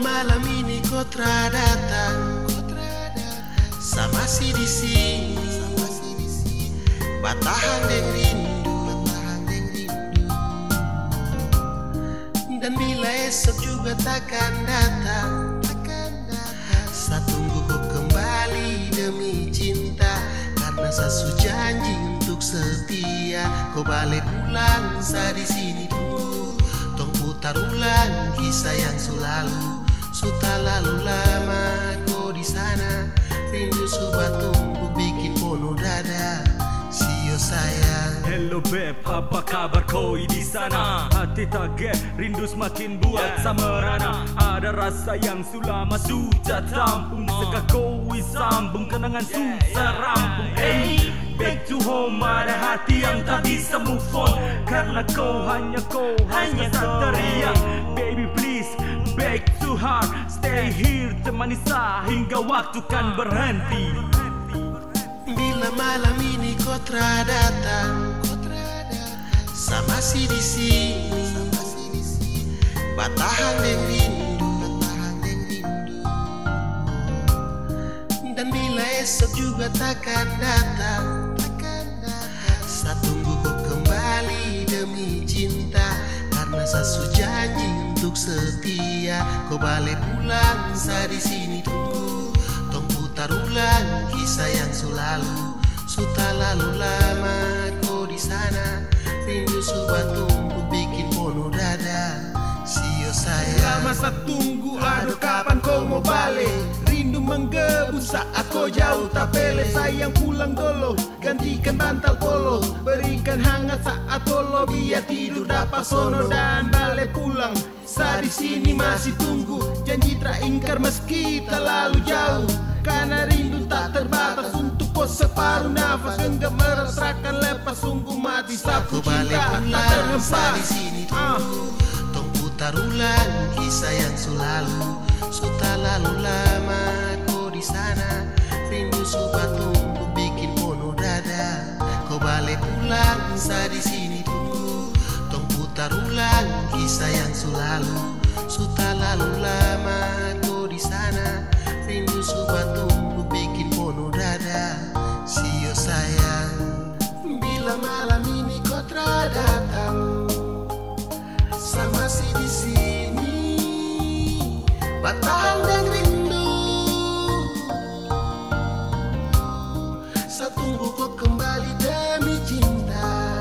malam ini kau telah datang. Sama si di sini. Batahan dan rindu. Dan bila esok juga takkan datang. Saya tunggu kau kembali demi cinta. Karena saya janji untuk setia. Kau balik pulang saya di sini tunggu Tong putar ulang kisah yang selalu Sudah lalu lama kau di sana. Rindu sudah tunggu bikin penuh dada. Sio sayang. Hello beb, apa kabar kau di sana? Hati tak get, rindu semakin buat sama rana. Ada rasa yang sulama sudah tampung. Seka kau sambung kenangan susah rampung. Hey, back to home ada hati yang tak bisa move on. Karena kau hanya kau hanya teriak Baby please, heart Stay here temani saya hingga waktu kan berhenti. Bila malam ini kau telah datang Sama si di sini Batahan dan rindu Dan bila esok juga takkan datang Saya tunggu kau kembali demi cinta Karena saya janji setia Kau balik pulang saya di sini tunggu. Tong putar ulang kisah yang selalu Sudah lalu lama kau di sana Rindu sudah sayang Lama tunggu, aduh kapan kau mau balik? Rindu menggebu saat kau jauh. Tak pele Sayang pulang dulu, gantikan bantal polo. Berikan hangat saat polo biar tidur dapat sono. Dan balik pulang. Saya di sini masih tunggu, janji tak ingkar meski terlalu jauh. Karena rindu tak terbatas untuk kau separuh nafas. Enggak merasakan lepas sungguh mati balik cinta. tak terhempas. di sini Ah. tunggu putar ulang kisah yang selalu Sudah lalu lama kau di sana. Rindu tunggu bikin penuh dada. Kau balik pulang saya di sini tunggu Tong putar ulang kisah yang selalu Sudah lalu lama kau di sana. Rindu sudah Batang dan rindu. Saya tunggu kau kembali demi cinta.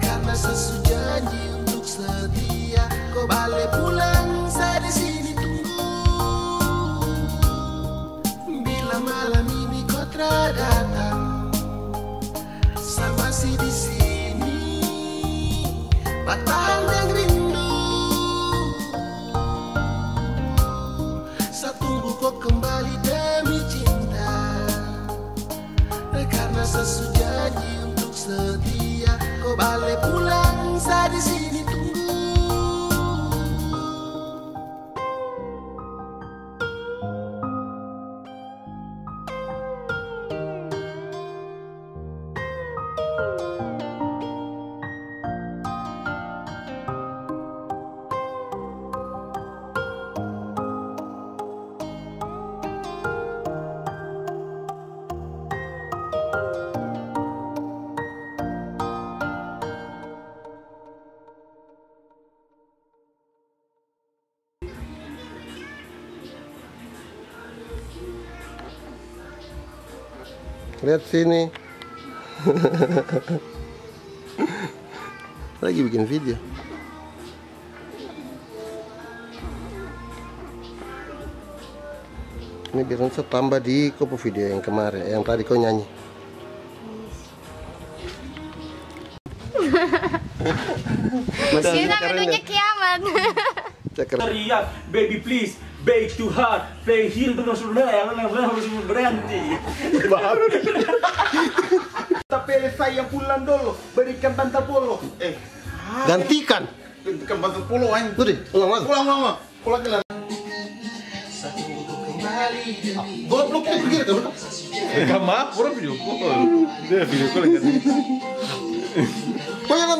Karena saya su janji untuk setia Kau balik pulang saya di sini tunggu. Bila malam ini kau datang sama si di sini. Batang setia Kau balik pulang saya di sini tunggu Lihat sini. Lagi bikin video. Ini biar saya tambah di kopo video yang kemarin, yang tadi kau nyanyi. Kita menunya kiamat. Cakar. teriak baby please back to heart play here terus yang harus berhenti Tapi sayang pulang dulu, berikan bantal polo Eh, Gantikan. berikan bantal polo aja Tuh deh, ulang lagi. Pulang mama, pulang jalan Saya tunggu kau kembali demi Goblok nih begini kan. Gak maaf, orang video call. Dia video call kan. Kau jangan